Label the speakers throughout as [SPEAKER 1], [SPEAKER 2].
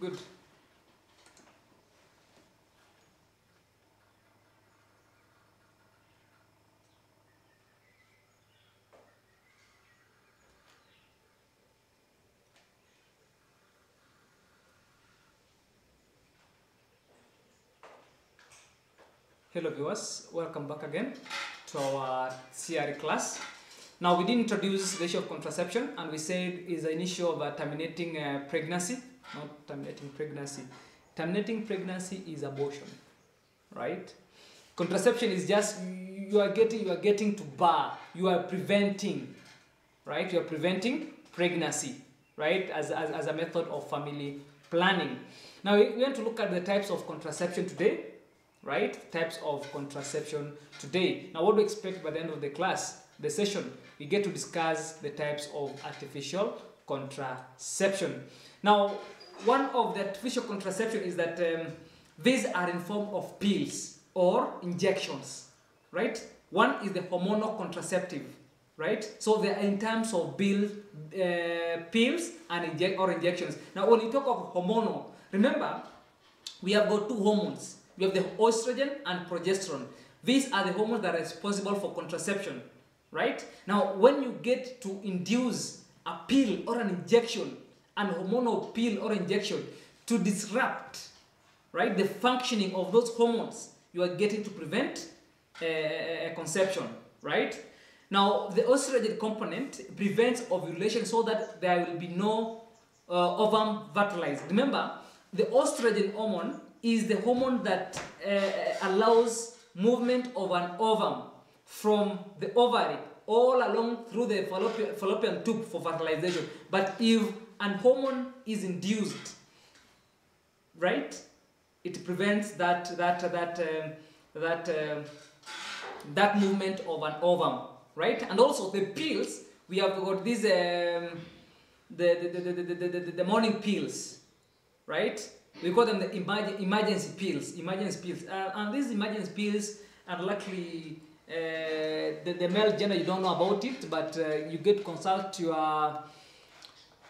[SPEAKER 1] Good. Hello viewers, welcome back again to our CRE class. Now we did introduce the issue of contraception and we said is an issue of uh, terminating uh, pregnancy, not terminating pregnancy. Terminating pregnancy is abortion, right? Contraception is just you are getting you are getting to bar, you are preventing, right? You are preventing pregnancy, right? As, as, as a method of family planning. Now we want to look at the types of contraception today right? Types of contraception today. Now, what do we expect by the end of the class, the session? We get to discuss the types of artificial contraception. Now, one of the artificial contraception is that um, these are in form of pills or injections, right? One is the hormonal contraceptive, right? So they are in terms of bill, uh, pills and inject or injections. Now, when you talk of hormonal, remember we have got two hormones we have the estrogen and progesterone. These are the hormones that are responsible for contraception, right? Now, when you get to induce a pill or an injection, an hormonal pill or injection to disrupt, right, the functioning of those hormones, you are getting to prevent uh, conception, right? Now, the estrogen component prevents ovulation so that there will be no uh, ovum fertilized. Remember, the estrogen hormone is the hormone that uh, allows movement of an ovum from the ovary all along through the fallopian, fallopian tube for fertilization. But if an hormone is induced, right, it prevents that that that um, that um, that movement of an ovum, right? And also the pills we have got these um, the, the, the, the, the, the, the morning pills, right? we call them the emerg emergency pills emergency pills uh, and these emergency pills are luckily uh, the, the male gender you don't know about it but uh, you get consult your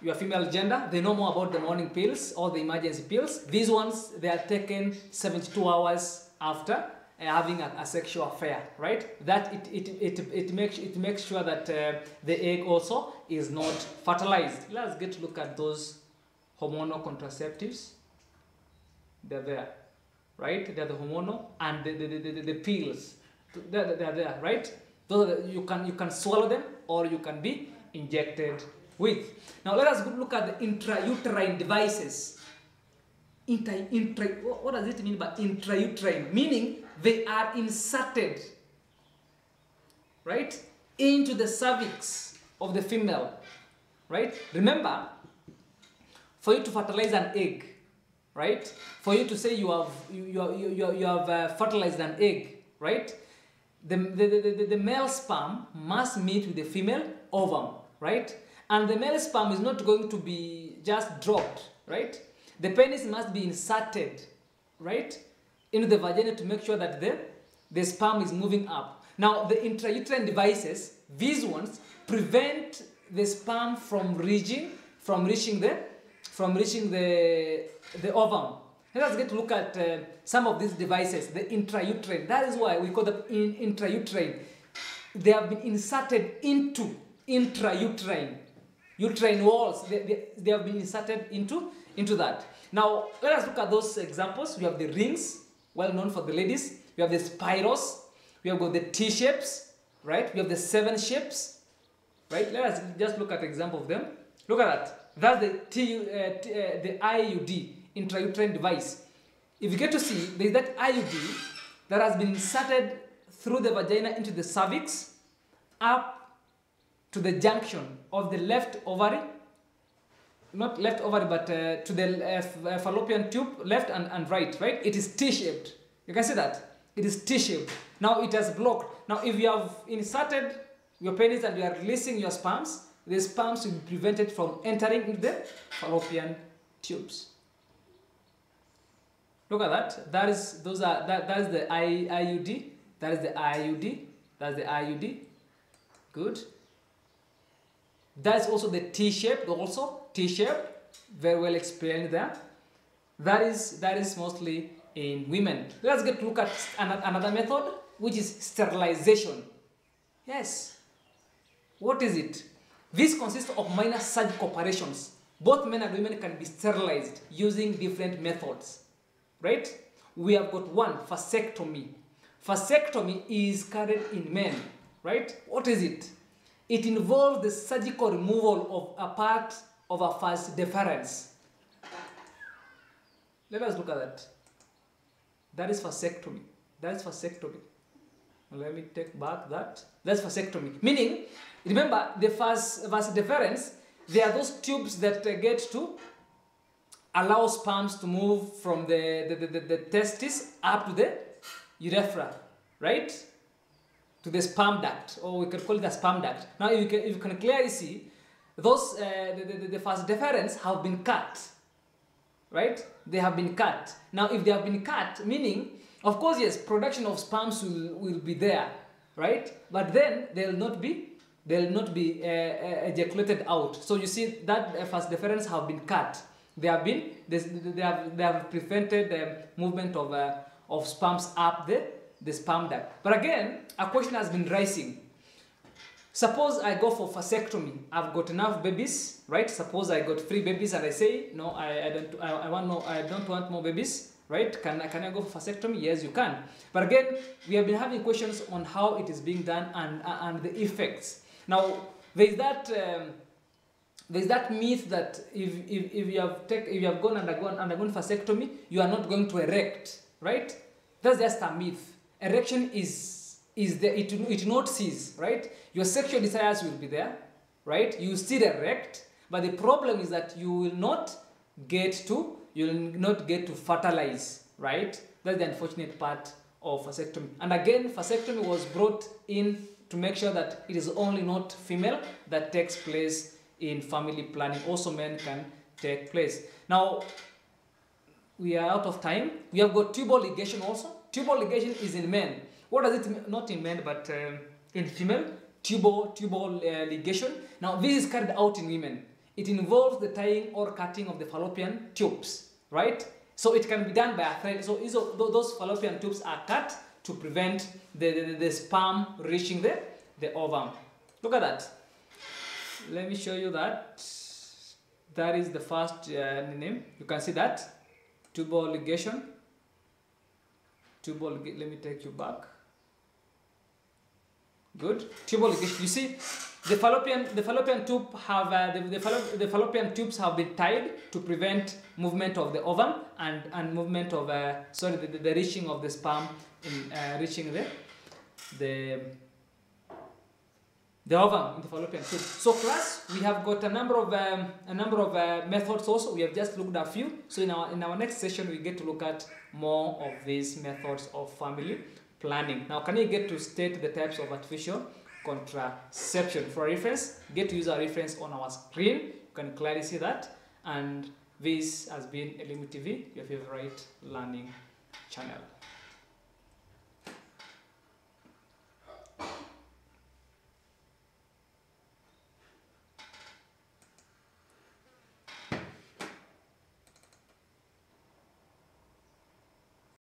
[SPEAKER 1] your female gender they know more about the morning pills or the emergency pills these ones they are taken 72 hours after uh, having a, a, sexual affair right that it, it, it, it makes it makes sure that uh, the egg also is not fertilized let's get to look at those hormonal contraceptives they're there, right? They're the hormonal and the, the, the, the, the pills. They're, they're there, right? Those the, you can you can swallow them or you can be injected with. Now let us look at the intrauterine devices. Intra, intra, what does it mean by intrauterine? Meaning they are inserted, right, into the cervix of the female, right? Remember, for you to fertilize an egg, right? For you to say you have you you you, you have uh, fertilized an egg, right? The, the, the, the, male sperm must meet with the female ovum, right? And the male sperm is not going to be just dropped, right? The penis must be inserted, right, into the vagina to make sure that the, the sperm is moving up. Now, the intrauterine devices, these ones, prevent the sperm from reaching, from reaching the, from reaching the, the ovum. Let us get to look at uh, some of these devices, the intrauterine. That is why we call them in, intrauterine. They have been inserted into intrauterine, uterine walls. They, they, they have been inserted into, into that. Now, let us look at those examples. We have the rings, well known for the ladies. We have the spirals. We have got the T-shapes, right? We have the seven shapes, right? Let us just look at example of them. Look at that. That's the T, uh, t, uh, the IUD, intrauterine device. If you get to see, there is that IUD that has been inserted through the vagina into the cervix up to the junction of the left ovary, not left ovary, but uh, to the uh, fallopian tube, left and, and right, right? It is T-shaped. You can see that. It is T-shaped. Now it has blocked. Now if you have inserted your penis and you are releasing your sperms, the sperms will be prevented from entering the fallopian tubes. Look at that. That is those are that that is the I, IUD. That is the IUD. That's the IUD. Good. That's also the T-shape. Also T-shape. Very well explained there. That is that is mostly in women. Let's get to look at another method, which is sterilization. Yes. What is it? This consists of minor surgical operations. Both men and women can be sterilized using different methods. Right? We have got one vasectomy. Vasectomy is carried in men. Right? What is it? It involves the surgical removal of a part of a vas deferens. Let us look at that. That is vasectomy. That is vasectomy. Let me take back that. That's vasectomy. Meaning, remember the vas, vas deferens, they are those tubes that uh, get to allow sperms to move from the, the, the, the, the testis up to the urethra, right? To the sperm duct, or we can call it the sperm duct. Now, you can, you can clearly see those, uh, the, the, the vas deferens have been cut, right? They have been cut. Now, if they have been cut, meaning, of course, yes, production of sperms will, will be there, right? But then they'll not be they'll not be uh, uh, ejaculated out. So you see that first vas deferens have been cut. They have been they, they have they have prevented the movement of uh, of sperms up the the sperm duct. But again, a question has been rising. Suppose I go for vasectomy. I've got enough babies, right? Suppose I got three babies and I say, no, I, I don't, I, I want no, I don't want more babies, right? Can, I- can I go for vasectomy? Yes, you can. But again, we have been having questions on how it is being done and, and the effects. Now, there's that, um, there's that myth that if, if, if you have take, if you have gone undergone undergone vasectomy, you are not going to erect, right? That's just a myth. Erection is is the it it not cease, right? Your sexual desires will be there, right? You still erect, but the problem is that you will not get to you will not get to fertilize, right? That's the unfortunate part of vasectomy. And again, vasectomy was brought in to make sure that it is only not female that takes place in family planning. Also, men can take place. Now, we are out of time. We have got tubal ligation also. Tubal ligation is in men. What does it mean? Not in men, but um, in female. Tubal, tubal uh, ligation. Now, this is carried out in women. It involves the tying or cutting of the fallopian tubes, right? So it can be done by a thread. So those fallopian tubes are cut to prevent the, the, the sperm reaching the, the ovum. Look at that. Let me show you that. That is the first uh, name. You can see that tubal ligation. Tubal. Let me take you back. Good. Tubal. You see, the fallopian the fallopian tube have uh, the, the, the fallopian tubes have been tied to prevent movement of the ovum and and movement of uh, sorry the, the, the reaching of the sperm in uh, reaching the the the ovum in the fallopian tube. So class, we have got a number of um, a number of uh, methods also. We have just looked at a few. So in our in our next session, we get to look at more of these methods of family planning. Now, can you get to state the types of artificial contraception for reference? Get to use our reference on our screen. You can clearly see that. And this has been Elimu TV, your favorite learning channel.